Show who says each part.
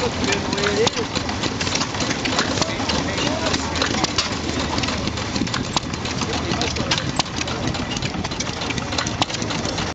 Speaker 1: Look, man, the way it is.